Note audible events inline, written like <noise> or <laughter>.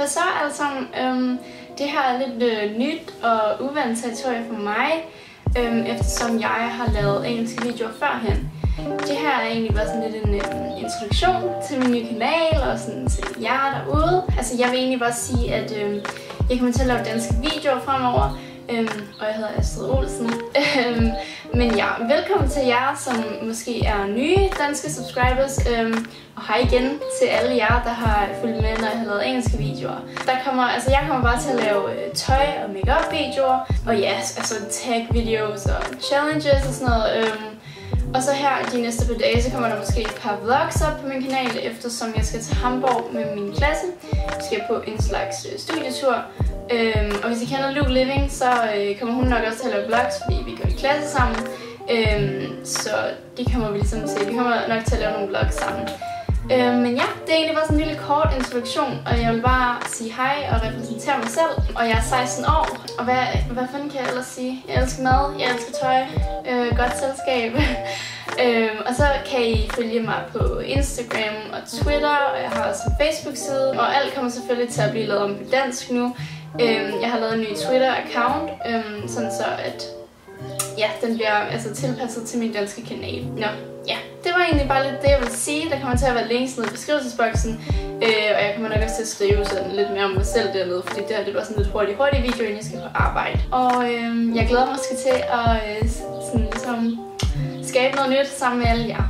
Hvad så altså? Øhm, det her er lidt øh, nyt og uvandt territorie for mig, øhm, eftersom jeg har lavet engelske videoer førhen. Det her er egentlig bare sådan lidt en en introduktion til min nye kanal og sådan til jer derude. Altså jeg vil egentlig bare sige, at øhm, jeg kommer til at lave danske videoer fremover, øhm, og jeg hedder Astrid Olsen. Øhm, men ja, velkommen til jer, som måske er nye danske subscribers, øhm, og hej igen til alle jer, der har fulgt med, lavet engelske videoer. Der kommer, altså jeg kommer bare til at lave øh, tøj og makeup videoer, og ja, altså tag videos og challenges og sådan noget. Øhm, og så her de næste par dage, så kommer der måske et par vlogs op på min kanal, eftersom jeg skal til Hamburg med min klasse. Jeg skal på en slags øh, studietur. Øhm, og hvis I kender Luke Living, så øh, kommer hun nok også til at lave vlogs, fordi vi går i klasse sammen. Øhm, så det kommer vi ligesom til. Vi kommer nok til at lave nogle vlogs sammen. Øh, men ja, det er egentlig bare sådan en lille kort introduktion, og jeg vil bare sige hej og repræsentere mig selv. Og jeg er 16 år, og hvad, hvad fanden kan jeg ellers sige? Jeg elsker mad, jeg elsker tøj, øh, godt selskab. <laughs> øhm, og så kan I følge mig på Instagram og Twitter, og jeg har også en Facebook-side, og alt kommer selvfølgelig til at blive lavet om på dansk nu. Øhm, jeg har lavet en ny Twitter-account, øhm, sådan så at ja, den bliver altså tilpasset til min danske kanal. Nå, var egentlig bare lidt det, jeg vil sige. Der kommer til at være links ned i beskrivelsesboksen, øh, og jeg kommer nok også til at skrive sådan lidt mere om mig selv dernede, fordi det her det var sådan lidt hurtigt, hurtigt video, inden jeg skal på arbejde. Og øh, jeg glæder mig også til at øh, sådan, ligesom, skabe noget nyt sammen med alle jer.